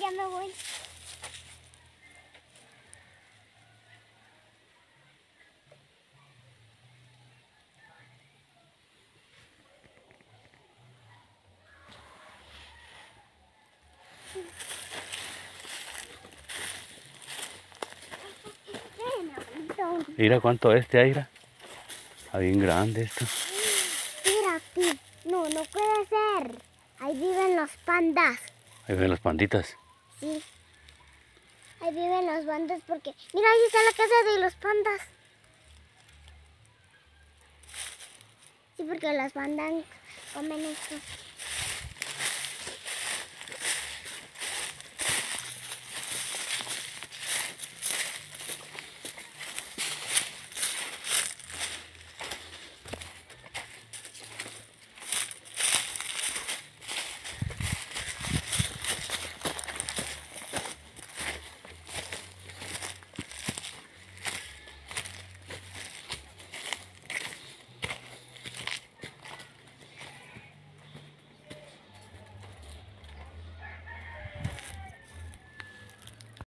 ya me voy. Mira cuánto es este aire. Está bien grande esto. Espérate. No, no puede ser. Ahí viven los pandas. Ahí ven las panditas. Sí. Ahí viven los pandas porque... Mira, ahí está la casa de los pandas. Sí, porque los pandas comen estos